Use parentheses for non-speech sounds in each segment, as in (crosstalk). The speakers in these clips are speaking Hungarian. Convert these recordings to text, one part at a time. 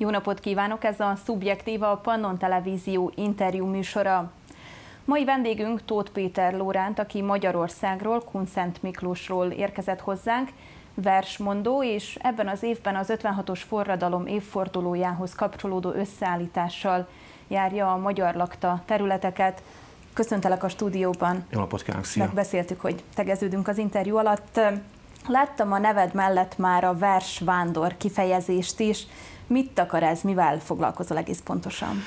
Jó napot kívánok, ez a Szubjektíva a Pannon Televízió interjú műsora. Mai vendégünk Tóth Péter Lóránt, aki Magyarországról, Kunszent Miklósról érkezett hozzánk, versmondó, és ebben az évben az 56-os forradalom évfordulójához kapcsolódó összeállítással járja a magyar lakta területeket. Köszöntelek a stúdióban. Jó napot kívánok, szia! Megbeszéltük, hogy tegeződünk az interjú alatt. Láttam a neved mellett már a versvándor kifejezést is. Mit akar ez, mivel foglalkozol egész pontosan?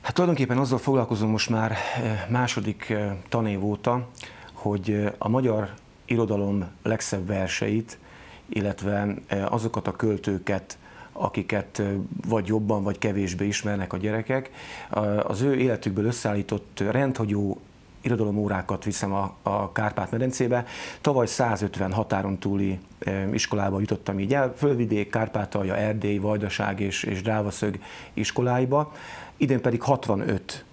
Hát tulajdonképpen azzal foglalkozom most már eh, második eh, tanév óta, hogy eh, a magyar irodalom legszebb verseit, illetve azokat a költőket, akiket vagy jobban, vagy kevésbé ismernek a gyerekek, az ő életükből összeállított rendhagyó irodalomórákat viszem a, a Kárpát-medencébe. Tavaly 150 határon túli iskolába jutottam így el, Fölvidék, Kárpátalja, Erdély, Vajdaság és, és Drávaszög iskoláiba. Idén pedig 65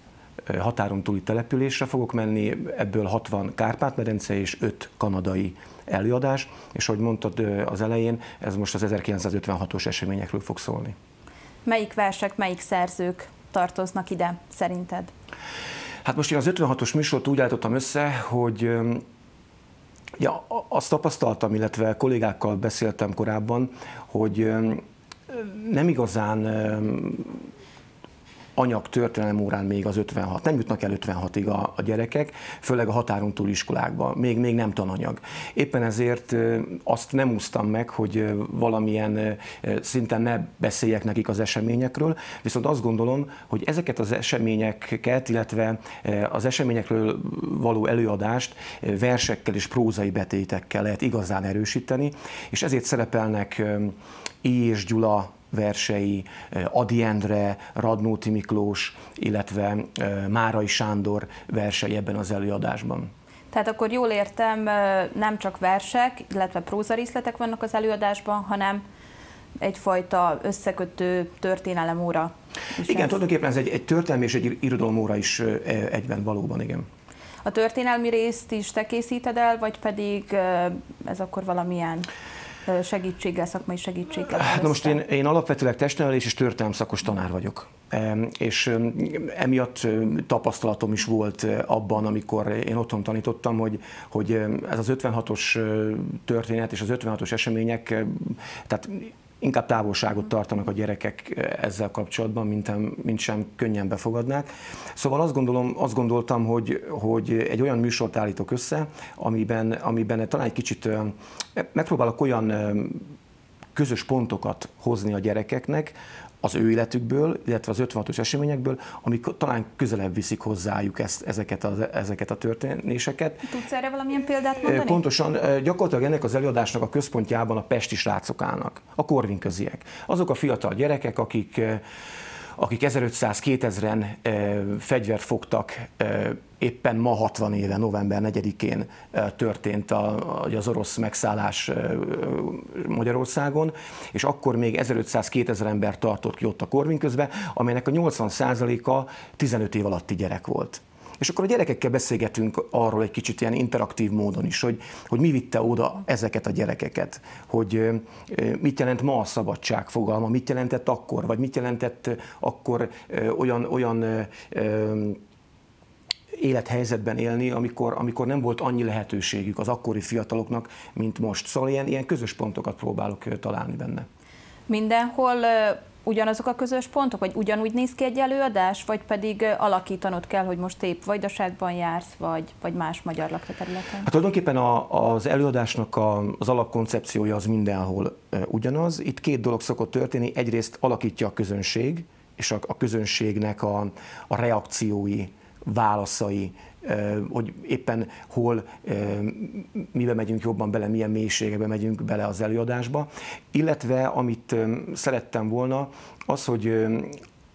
határon túli településre fogok menni, ebből 60 Kárpát-medence és 5 kanadai előadás, és ahogy mondtad az elején, ez most az 1956-os eseményekről fog szólni. Melyik versek, melyik szerzők tartoznak ide szerinted? Hát most én az 56-os műsort úgy állítottam össze, hogy ja, azt tapasztaltam, illetve kollégákkal beszéltem korábban, hogy nem igazán anyag történelem órán még az 56. Nem jutnak el 56-ig a, a gyerekek, főleg a határon túl iskolákba, még, még nem tananyag. Éppen ezért azt nem úsztam meg, hogy valamilyen szinten ne beszéljek nekik az eseményekről, viszont azt gondolom, hogy ezeket az eseményeket, illetve az eseményekről való előadást versekkel és prózai betétekkel lehet igazán erősíteni, és ezért szerepelnek I. és Gyula versei, eh, Adi Endre, Radnóti Miklós, illetve eh, Márai Sándor versei ebben az előadásban. Tehát akkor jól értem, eh, nem csak versek, illetve prózarészletek vannak az előadásban, hanem egyfajta összekötő történelemóra. Igen, ez. tulajdonképpen ez egy, egy történelmi és egy irodalomóra is egyben valóban, igen. A történelmi részt is te készíted el, vagy pedig ez akkor valamilyen segítséggel, szakmai segítséggel? Hát most én, én alapvetőleg testnevelés és történelem szakos tanár vagyok. És emiatt tapasztalatom is volt abban, amikor én otthon tanítottam, hogy, hogy ez az 56-os történet és az 56-os események, tehát inkább távolságot tartanak a gyerekek ezzel kapcsolatban, mint, mint sem könnyen befogadnák. Szóval azt, gondolom, azt gondoltam, hogy, hogy egy olyan műsort állítok össze, amiben, amiben talán egy kicsit megpróbálok olyan közös pontokat hozni a gyerekeknek, az ő életükből, illetve az 56-os eseményekből, amik talán közelebb viszik hozzájuk ezt, ezeket, a, ezeket a történéseket. Tudsz erre valamilyen példát mondani? Pontosan, gyakorlatilag ennek az előadásnak a központjában a pesti srácok állnak, a korvinköziek. Azok a fiatal gyerekek, akik akik 1500-2000-en fegyvert fogtak, éppen ma 60 éve, november 4-én történt az orosz megszállás Magyarországon, és akkor még 1500-2000 ember tartott ki ott a Korvin közben, amelynek a 80%-a 15 év alatti gyerek volt. És akkor a gyerekekkel beszélgetünk arról egy kicsit ilyen interaktív módon is, hogy, hogy mi vitte oda ezeket a gyerekeket, hogy mit jelent ma a szabadság fogalma, mit jelentett akkor, vagy mit jelentett akkor olyan, olyan élethelyzetben élni, amikor, amikor nem volt annyi lehetőségük az akkori fiataloknak, mint most. Szóval ilyen, ilyen közös pontokat próbálok találni benne. Mindenhol ugyanazok a közös pontok, vagy ugyanúgy néz ki egy előadás, vagy pedig alakítanod kell, hogy most épp Vajdaságban jársz, vagy, vagy más magyar lakterületen? Hát tulajdonképpen a, az előadásnak a, az alapkoncepciója az mindenhol ugyanaz. Itt két dolog szokott történni. Egyrészt alakítja a közönség, és a, a közönségnek a, a reakciói, válaszai, hogy éppen hol, mibe megyünk jobban bele, milyen mélységebe megyünk bele az előadásba. Illetve amit szerettem volna, az, hogy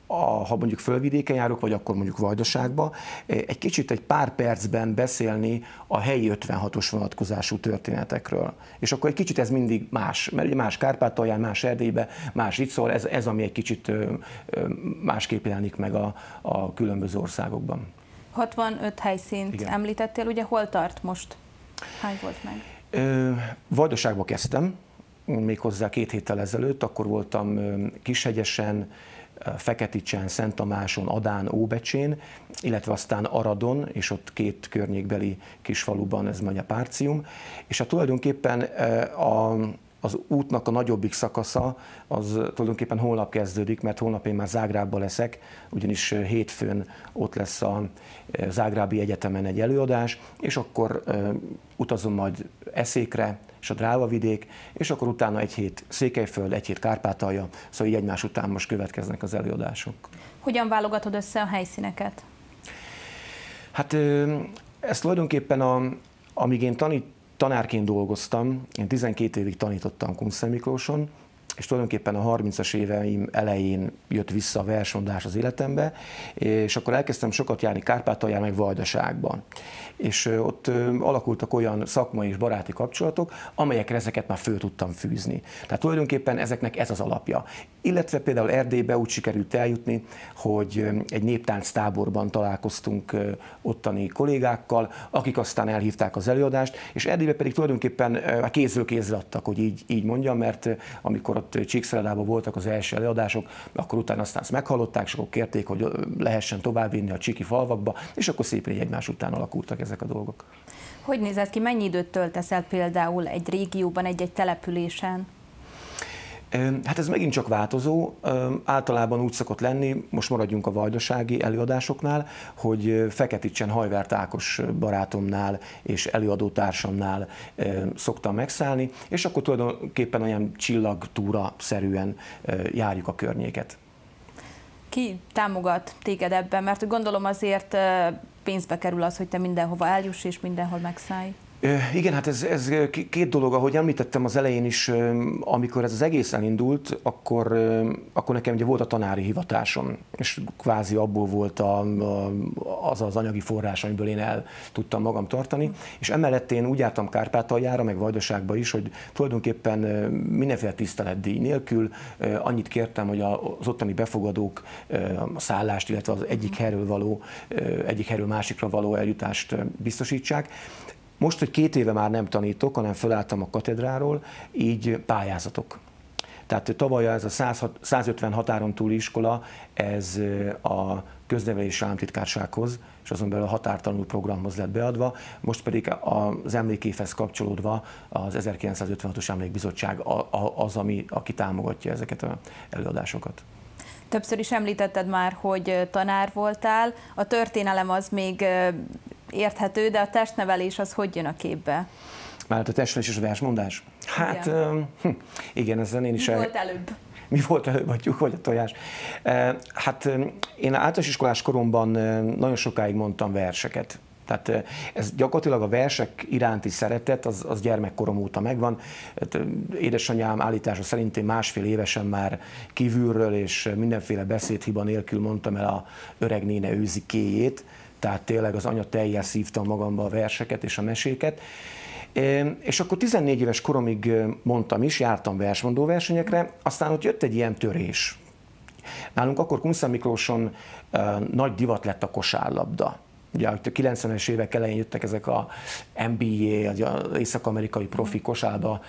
a, ha mondjuk fölvidéken járok, vagy akkor mondjuk Vajdaságba, egy kicsit egy pár percben beszélni a helyi 56-os vonatkozású történetekről. És akkor egy kicsit ez mindig más, mert ugye más Kárpátalján, más Erdélybe, más itt szól, ez, ez ami egy kicsit másképp jelenik meg a, a különböző országokban. 65 helyszínt Igen. említettél, ugye hol tart most? Hány volt meg? Ö, Vajdaságba kezdtem, méghozzá két héttel ezelőtt, akkor voltam Kishegyesen, Feketicsen, Szent Tamáson, Adán, Óbecsén, illetve aztán Aradon, és ott két környékbeli kisfaluban, ez mondja Párcium, és hát tulajdonképpen a, az útnak a nagyobbik szakasza az tulajdonképpen holnap kezdődik, mert holnap én már Zágrábban leszek, ugyanis hétfőn ott lesz a Zágrábi Egyetemen egy előadás, és akkor utazom majd Eszékre, és a Drávavidék, és akkor utána egy hét Székelyföld, egy hét Kárpátalja, szóval így egymás után most következnek az előadások. Hogyan válogatod össze a helyszíneket? Hát ezt tulajdonképpen, a, amíg én tanít, tanárként dolgoztam, én 12 évig tanítottam Kunszent Miklóson, és tulajdonképpen a 30-as éveim elején jött vissza a versmondás az életembe, és akkor elkezdtem sokat járni Kárpátalján, meg Vajdaságban. És ott alakultak olyan szakmai és baráti kapcsolatok, amelyekre ezeket már föl tudtam fűzni. Tehát tulajdonképpen ezeknek ez az alapja. Illetve például Erdélybe úgy sikerült eljutni, hogy egy néptánc táborban találkoztunk ottani kollégákkal, akik aztán elhívták az előadást, és Erdélybe pedig tulajdonképpen kézről kézre adtak, hogy így, így mondjam, mert amikor ott Csíkszeredában voltak az első előadások, akkor utána aztán ezt meghallották, és akkor kérték, hogy lehessen továbbvinni a csiki falvakba, és akkor szépen egymás után alakultak ezek a dolgok. Hogy néz ez ki, mennyi időt töltesz el például egy régióban, egy-egy településen? Hát ez megint csak változó. Általában úgy szokott lenni, most maradjunk a vajdasági előadásoknál, hogy Feketicsen Hajvert Ákos barátomnál és előadótársamnál szoktam megszállni, és akkor tulajdonképpen olyan csillagtúra szerűen járjuk a környéket. Ki támogat téged ebben? Mert gondolom azért pénzbe kerül az, hogy te mindenhova eljuss és mindenhol megszállj. Igen, hát ez, ez két dolog, ahogy említettem az elején is, amikor ez az egész elindult, akkor, akkor nekem ugye volt a tanári hivatásom, és kvázi abból volt a, a, az az anyagi forrás, amiből én el tudtam magam tartani, és emellett én úgy jártam Kárpátaljára, meg Vajdaságba is, hogy tulajdonképpen mindenféle tiszteletdíj nélkül annyit kértem, hogy az ottani befogadók a szállást, illetve az egyik helyről való, egyik helyről másikra való eljutást biztosítsák. Most, hogy két éve már nem tanítok, hanem felálltam a katedráról, így pályázatok. Tehát tavaly ez a 150 határon túli iskola, ez a köznevelési államtitkársághoz, és azon belül a határtanul programhoz lett beadva, most pedig az emlékévhez kapcsolódva az 1956-os emlékbizottság az, ami, aki támogatja ezeket az előadásokat. Többször is említetted már, hogy tanár voltál. A történelem az még érthető, de a testnevelés az hogy jön a képbe? Már a testnevelés és a versmondás? Hát igen, hm, igen ezzel én is... Mi el... volt előbb? Mi volt előbb, vagy vagy a tojás? Hát én általános iskolás koromban nagyon sokáig mondtam verseket. Tehát ez gyakorlatilag a versek iránti szeretet, az, az gyermekkorom óta megvan. Hát, édesanyám állítása szerint én másfél évesen már kívülről és mindenféle beszédhiba nélkül mondtam el a öreg néne őzikéjét, tehát tényleg az anya teljel szívtam magamba a verseket és a meséket. És akkor 14 éves koromig mondtam is, jártam versmondó versenyekre, aztán ott jött egy ilyen törés. Nálunk akkor Kunszent Miklóson nagy divat lett a kosárlabda. Ugye a 90-es évek elején jöttek ezek a NBA, az észak-amerikai profi kosárba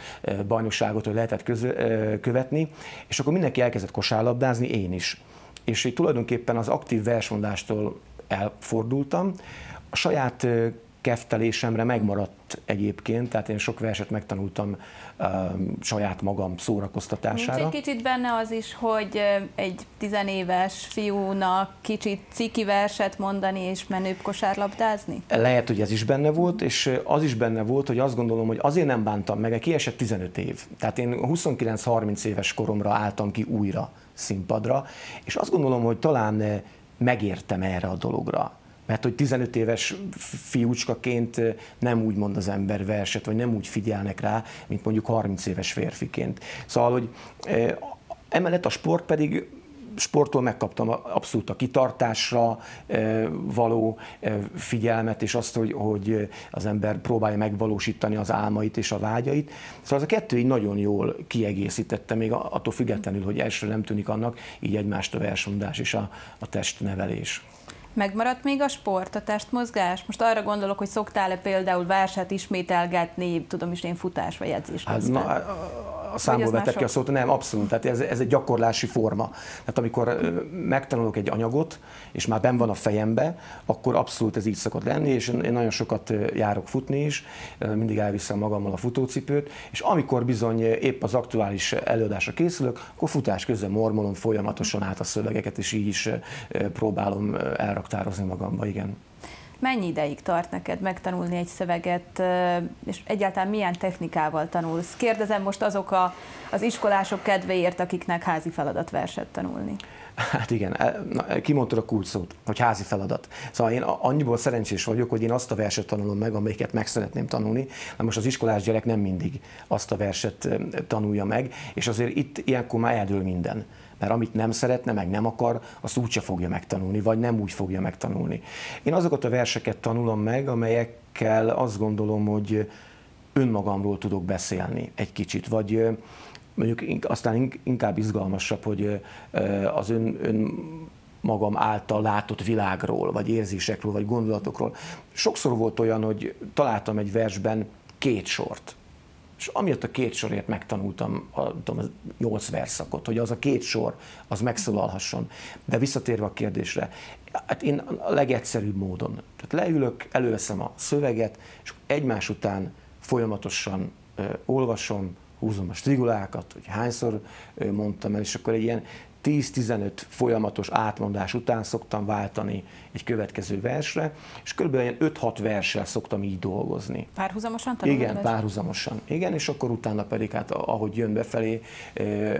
bajnokságot, hogy lehetett köz, követni, és akkor mindenki elkezdett kosárlabdázni, én is. És így tulajdonképpen az aktív versmondástól elfordultam. A saját keftelésemre megmaradt egyébként, tehát én sok verset megtanultam um, saját magam szórakoztatására. Nincs egy kicsit benne az is, hogy egy tizenéves fiúnak kicsit ciki verset mondani és menőbb kosárlabdázni? Lehet, hogy ez is benne volt, és az is benne volt, hogy azt gondolom, hogy azért nem bántam meg, kiesett 15 év. Tehát én 29-30 éves koromra álltam ki újra színpadra, és azt gondolom, hogy talán megértem erre a dologra. Mert hogy 15 éves fiúcskaként nem úgy mond az ember verset, vagy nem úgy figyelnek rá, mint mondjuk 30 éves férfiként. Szóval, hogy emellett a sport pedig sporttól megkaptam abszolút a kitartásra való figyelmet, és azt, hogy, hogy az ember próbálja megvalósítani az álmait és a vágyait. Szóval az a kettő így nagyon jól kiegészítette, még attól függetlenül, hogy elsőre nem tűnik annak, így egymást a versmondás és a, a testnevelés. Megmaradt még a sport, a testmozgás? Most arra gondolok, hogy szoktál-e például verset ismételgetni, tudom is én futás vagy edzés hát, na, a számból vetett ki a szót, nem, abszolút, tehát ez, ez egy gyakorlási forma. Tehát amikor megtanulok egy anyagot, és már ben van a fejembe, akkor abszolút ez így szokott lenni, és én nagyon sokat járok futni is, mindig elviszem magammal a futócipőt, és amikor bizony épp az aktuális előadásra készülök, akkor futás közben mormolom folyamatosan át a szövegeket, és így is próbálom elraktározni magamba, igen. Mennyi ideig tart neked megtanulni egy szöveget, és egyáltalán milyen technikával tanulsz? Kérdezem most azok a, az iskolások kedvéért, akiknek házi feladat verset tanulni. Hát igen, e, kimondtad a kulcsszót, hogy házi feladat. Szóval én annyiból szerencsés vagyok, hogy én azt a verset tanulom meg, amelyiket meg szeretném tanulni. Na most az iskolás gyerek nem mindig azt a verset tanulja meg, és azért itt ilyenkor már eldől minden mert amit nem szeretne, meg nem akar, azt úgyse fogja megtanulni, vagy nem úgy fogja megtanulni. Én azokat a verseket tanulom meg, amelyekkel azt gondolom, hogy önmagamról tudok beszélni egy kicsit, vagy mondjuk aztán inkább izgalmasabb, hogy az ön, ön magam által látott világról, vagy érzésekről, vagy gondolatokról. Sokszor volt olyan, hogy találtam egy versben két sort, és amiatt a két sorért megtanultam a, tudom, a nyolc verszakot, hogy az a két sor, az megszólalhasson. De visszatérve a kérdésre, hát én a legegyszerűbb módon, tehát leülök, előveszem a szöveget, és egymás után folyamatosan ö, olvasom, húzom a strigulákat, hogy hányszor mondtam el, és akkor egy ilyen 10-15 folyamatos átmondás után szoktam váltani egy következő versre, és ilyen 5-6 verssel szoktam így dolgozni. Párhuzamosan tanulod? Igen, párhuzamosan. Igen, és akkor utána pedig, hát ahogy jön befelé,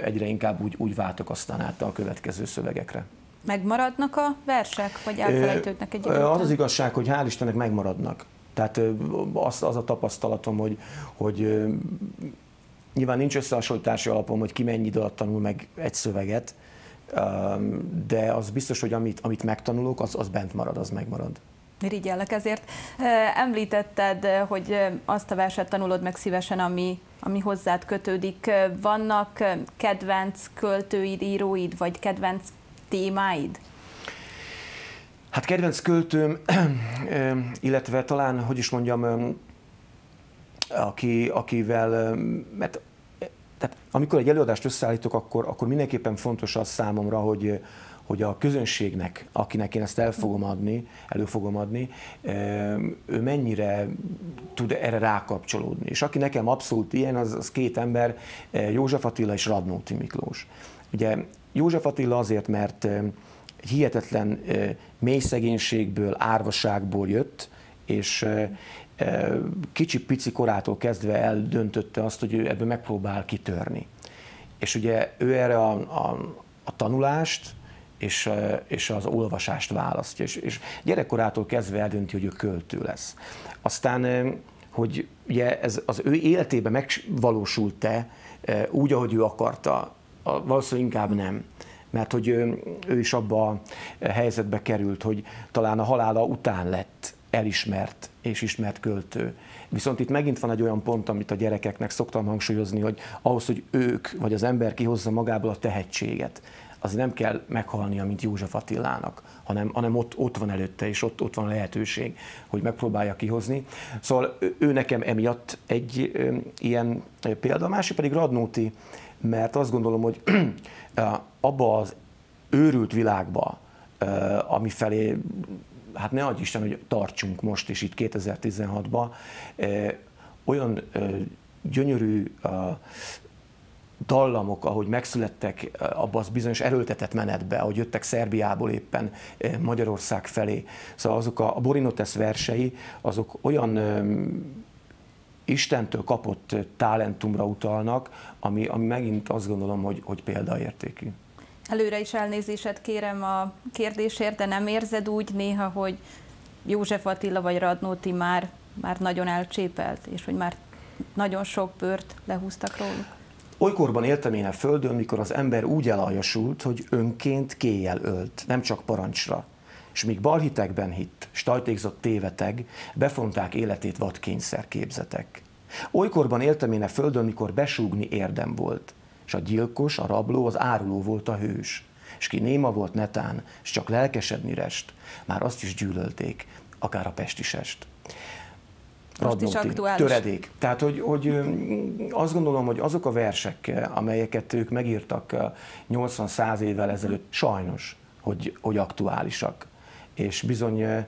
egyre inkább úgy, úgy váltok aztán át a következő szövegekre. Megmaradnak a versek, vagy elfelejtődnek egy Az az igazság, hogy hál' Istennek megmaradnak. Tehát az, az a tapasztalatom, hogy, hogy nyilván nincs összehasonlítási alapom, hogy ki mennyi idő alatt tanul meg egy szöveget, de az biztos, hogy amit, amit megtanulok, az, az bent marad, az megmarad. Irigyellek ezért. Említetted, hogy azt a verset tanulod meg szívesen, ami, ami hozzád kötődik. Vannak kedvenc költőid, íróid, vagy kedvenc témáid? Hát kedvenc költőm, (clears throat) illetve talán, hogy is mondjam, aki, akivel, mert tehát amikor egy előadást összeállítok, akkor, akkor mindenképpen fontos az számomra, hogy, hogy a közönségnek, akinek én ezt el fogom adni, elő fogom adni, ő mennyire tud erre rákapcsolódni. És aki nekem abszolút ilyen, az, az két ember, József Attila és Radnóti Miklós. Ugye József Attila azért, mert hihetetlen mély szegénységből, árvaságból jött, és kicsi pici korától kezdve eldöntötte azt, hogy ő ebből megpróbál kitörni. És ugye ő erre a, a, a tanulást és, és az olvasást választja, és, és gyerekkorától kezdve eldönti, hogy ő költő lesz. Aztán, hogy ugye ez az ő életében megvalósult-e úgy, ahogy ő akarta, valószínűleg inkább nem mert hogy ő, ő is abba a helyzetbe került, hogy talán a halála után lett elismert és ismert költő. Viszont itt megint van egy olyan pont, amit a gyerekeknek szoktam hangsúlyozni, hogy ahhoz, hogy ők vagy az ember kihozza magából a tehetséget, az nem kell meghalnia, mint József Attilának, hanem, hanem ott, ott van előtte, és ott, ott van lehetőség, hogy megpróbálja kihozni. Szóval ő nekem emiatt egy ö, ilyen példa, a másik pedig Radnóti, mert azt gondolom, hogy (clears throat) abba az őrült világba, ami felé hát ne adj Isten, hogy tartsunk most is itt 2016-ban, olyan gyönyörű dallamok, ahogy megszülettek abban az bizonyos erőltetett menetbe, ahogy jöttek Szerbiából éppen Magyarország felé. Szóval azok a, a Borinotes versei, azok olyan Istentől kapott talentumra utalnak, ami, ami megint azt gondolom, hogy, hogy példaértékű. Előre is elnézésed kérem a kérdésért, de nem érzed úgy néha, hogy József Attila vagy Radnóti már, már nagyon elcsépelt, és hogy már nagyon sok bőrt lehúztak róluk? Olykorban éltem én a földön, mikor az ember úgy elaljasult, hogy önként kéjjel ölt, nem csak parancsra. És míg balhitekben hitt, stajtékzott téveteg, befonták életét vadkényszer képzetek. Olykorban éltem én a földön, mikor besúgni érdem volt és a gyilkos, a rabló, az áruló volt a hős. És ki néma volt netán, és csak lelkesedni rest, már azt is gyűlölték, akár a pestisest. Radnóti, töredék. Tehát, hogy, hogy azt gondolom, hogy azok a versek, amelyeket ők megírtak 80-100 évvel ezelőtt, sajnos, hogy, hogy aktuálisak. És bizony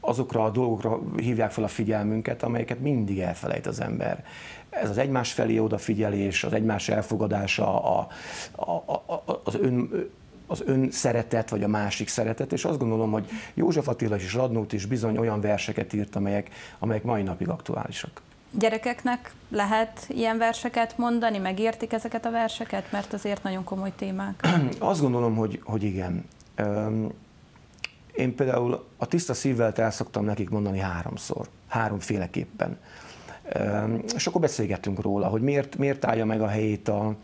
azokra a dolgokra hívják fel a figyelmünket, amelyeket mindig elfelejt az ember. Ez az egymás felé odafigyelés, az egymás elfogadása, a, a, a, az ön, az ön szeretet, vagy a másik szeretet, és azt gondolom, hogy József Attila és Radnót is bizony olyan verseket írt, amelyek, amelyek mai napig aktuálisak. Gyerekeknek lehet ilyen verseket mondani, megértik ezeket a verseket, mert azért nagyon komoly témák. Azt gondolom, hogy, hogy igen. Én például a tiszta szívvel el szoktam nekik mondani háromszor, háromféleképpen. És akkor beszélgetünk róla, hogy miért, miért állja meg a helyét a,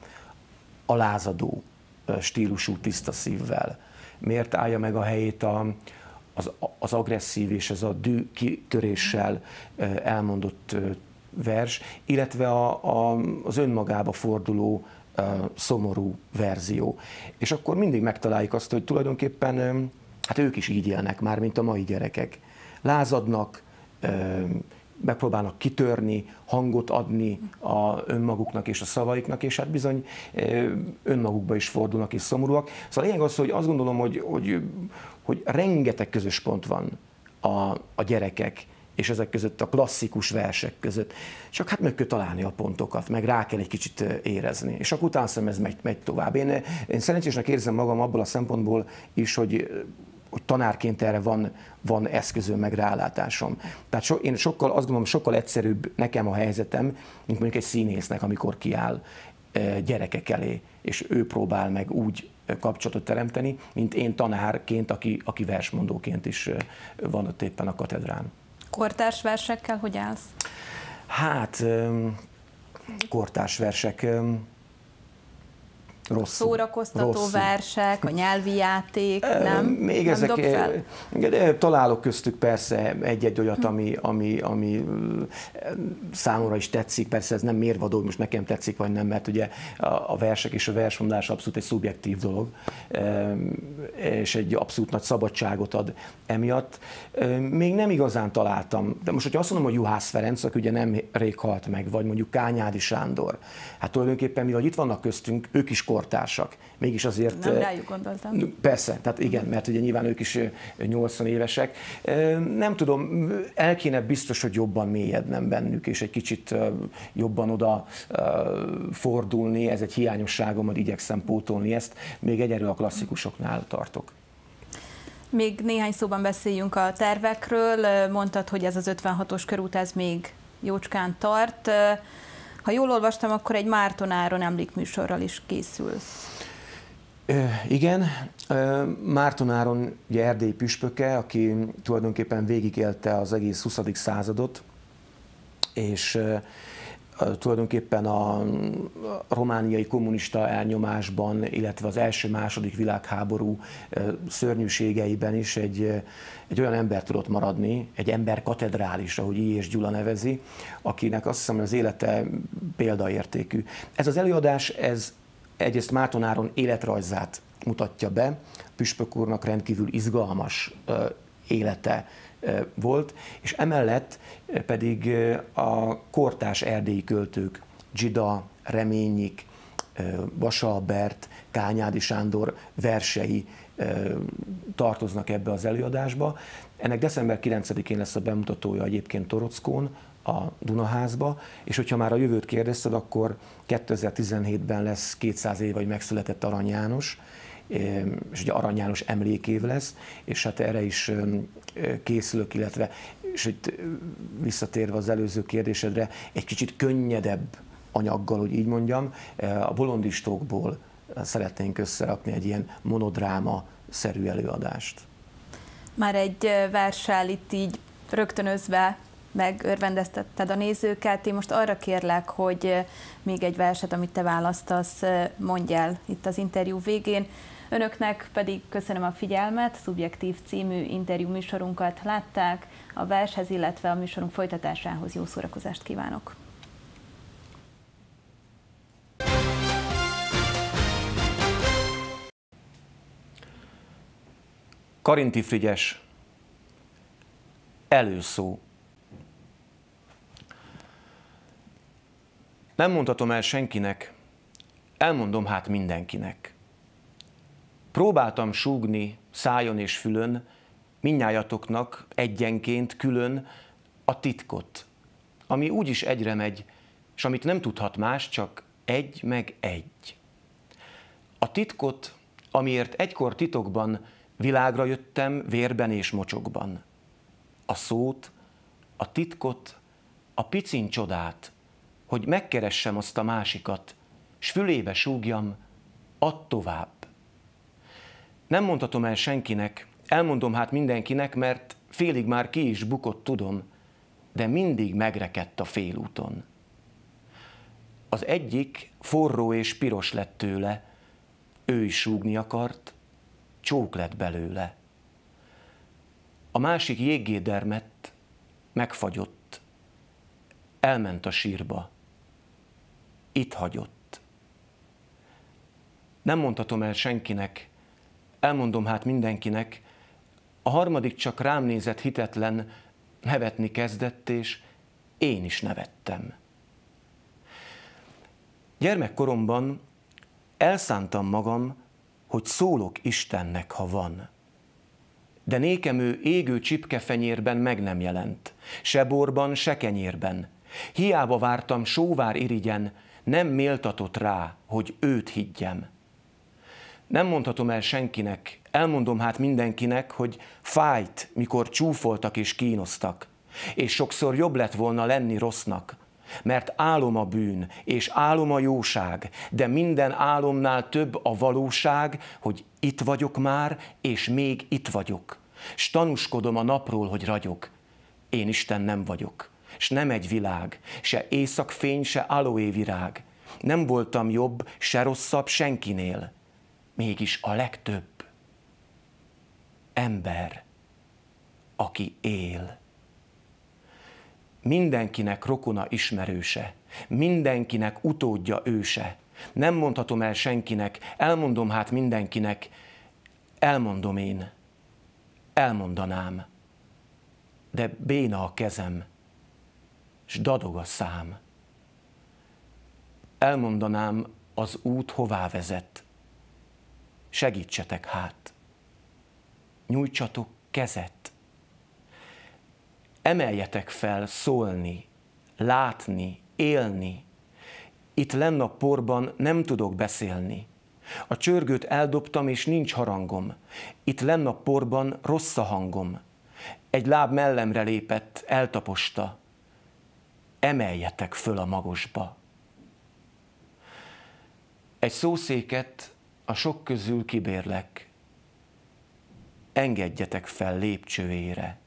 a lázadó stílusú tiszta szívvel. Miért állja meg a helyét a, az, az agresszív és ez a dű kitöréssel elmondott vers, illetve a, a, az önmagába forduló szomorú verzió. És akkor mindig megtaláljuk azt, hogy tulajdonképpen hát ők is így élnek már, mint a mai gyerekek. Lázadnak, megpróbálnak kitörni, hangot adni a önmaguknak és a szavaiknak, és hát bizony önmagukba is fordulnak és szomorúak. Szóval lényeg az, hogy azt gondolom, hogy, hogy, hogy rengeteg közös pont van a, a gyerekek és ezek között a klasszikus versek között. Csak hát meg kell találni a pontokat, meg rá kell egy kicsit érezni. És akkor utána ez megy, megy tovább. Én, én szerencsésnek érzem magam abból a szempontból is, hogy hogy tanárként erre van, van eszközöm, meg rálátásom. Tehát so, én sokkal, azt gondolom, sokkal egyszerűbb nekem a helyzetem, mint mondjuk egy színésznek, amikor kiáll gyerekek elé, és ő próbál meg úgy kapcsolatot teremteni, mint én tanárként, aki, aki versmondóként is van ott éppen a katedrán. Kortárs versekkel hogy állsz? Hát, kortárs versek Rossz. Szórakoztató rosszul. versek, a nyelvi játék, nem? Még nem ezek, fel? találok köztük persze egy-egy olyat, ami, ami, ami számomra is tetszik, persze ez nem mérvadó, most nekem tetszik vagy nem, mert ugye a versek és a versmondás abszolút egy szubjektív dolog, és egy abszolút nagy szabadságot ad emiatt. Még nem igazán találtam, de most, hogyha azt mondom, hogy Juhász Ferenc, aki ugye nem rég halt meg, vagy mondjuk Kányádi Sándor, hát tulajdonképpen mivel itt vannak köztünk, ők is kortársak. Mégis azért... Nem rájuk gondoltam. Persze, tehát igen, mert ugye nyilván ők is 80 évesek. Nem tudom, el kéne biztos, hogy jobban mélyednem bennük, és egy kicsit jobban oda fordulni, ez egy hiányosságom, hogy igyekszem pótolni ezt, még egyelőre a klasszikusoknál tartok. Még néhány szóban beszéljünk a tervekről. Mondtad, hogy ez az 56-os körút, ez még jócskán tart. Ha jól olvastam, akkor egy Márton Áron emlékműsorral is készülsz. Igen, Márton Áron ugye erdélyi püspöke, aki tulajdonképpen végigélte az egész 20. századot, és tulajdonképpen a romániai kommunista elnyomásban, illetve az első-második világháború szörnyűségeiben is egy, egy olyan ember tudott maradni, egy ember katedrális, ahogy I. és Gyula nevezi, akinek azt hiszem, az élete példaértékű. Ez az előadás, ez egyrészt Mártonáron életrajzát mutatja be, Püspök úrnak rendkívül izgalmas élete volt, és emellett pedig a kortás erdélyi költők, Gida, Reményik, Vasalbert, Kányádi Sándor versei tartoznak ebbe az előadásba. Ennek december 9-én lesz a bemutatója egyébként Torockón, a Dunaházba, és hogyha már a jövőt kérdezted, akkor 2017-ben lesz 200 év, hogy megszületett Arany János, és ugye Arany János emlékév lesz, és hát erre is készülök, illetve, és itt visszatérve az előző kérdésedre, egy kicsit könnyedebb anyaggal, hogy így mondjam, a bolondistókból szeretnénk összerakni egy ilyen monodráma-szerű előadást. Már egy verssel itt így rögtönözve megörvendeztetted a nézőket. Én most arra kérlek, hogy még egy verset, amit te választasz, mondj el itt az interjú végén. Önöknek pedig köszönöm a figyelmet, Szubjektív című interjú műsorunkat látták, a vershez, illetve a műsorunk folytatásához jó szórakozást kívánok! Karinti Frigyes, előszó. Nem mondhatom el senkinek, elmondom hát mindenkinek. Próbáltam súgni szájon és fülön, minnyájatoknak egyenként külön a titkot, ami úgyis egyre megy, és amit nem tudhat más, csak egy meg egy. A titkot, amiért egykor titokban világra jöttem vérben és mocsokban. A szót, a titkot, a picin csodát, hogy megkeressem azt a másikat, s fülébe súgjam, add tovább. Nem mondhatom el senkinek, elmondom hát mindenkinek, mert félig már ki is bukott, tudom, de mindig megrekedt a félúton. Az egyik forró és piros lett tőle, ő is súgni akart, csók lett belőle. A másik jéggédermett, megfagyott, elment a sírba, itt hagyott. Nem mondhatom el senkinek, elmondom hát mindenkinek, a harmadik csak rám nézett hitetlen, nevetni kezdett, és én is nevettem. Gyermekkoromban elszántam magam, hogy szólok Istennek, ha van. De nékem ő égő csipkefenyérben meg nem jelent, se borban, se kenyérben. Hiába vártam sóvár irigyen, nem méltatott rá, hogy őt higgyem. Nem mondhatom el senkinek, elmondom hát mindenkinek, hogy fájt, mikor csúfoltak és kínoztak, és sokszor jobb lett volna lenni rossznak, mert álom a bűn, és álom a jóság, de minden álomnál több a valóság, hogy itt vagyok már, és még itt vagyok. S tanúskodom a napról, hogy ragyog. Én Isten nem vagyok, s nem egy világ, se éjszakfény, se aloé virág. Nem voltam jobb, se rosszabb senkinél. Mégis a legtöbb ember, aki él mindenkinek rokona ismerőse, mindenkinek utódja őse. Nem mondhatom el senkinek, elmondom hát mindenkinek, elmondom én, elmondanám, de béna a kezem, s dadog a szám. Elmondanám az út hová vezet, segítsetek hát, nyújtsatok kezet, emeljetek fel szólni, látni, élni. Itt lenn a porban nem tudok beszélni. A csörgőt eldobtam, és nincs harangom. Itt lenn a porban rossz a hangom. Egy láb mellemre lépett, eltaposta. Emeljetek föl a magosba. Egy szószéket a sok közül kibérlek. Engedjetek fel lépcsőjére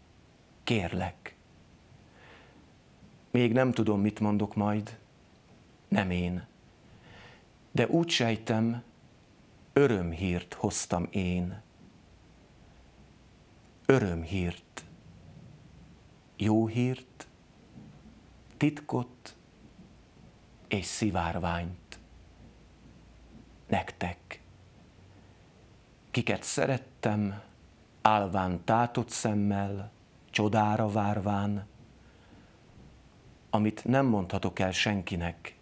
kérlek. Még nem tudom, mit mondok majd, nem én. De úgy sejtem, örömhírt hoztam én. Örömhírt, jó hírt, titkot és szivárványt. Nektek, kiket szerettem, álván tátott szemmel, csodára várván, amit nem mondhatok el senkinek,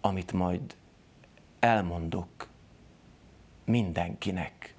amit majd elmondok mindenkinek.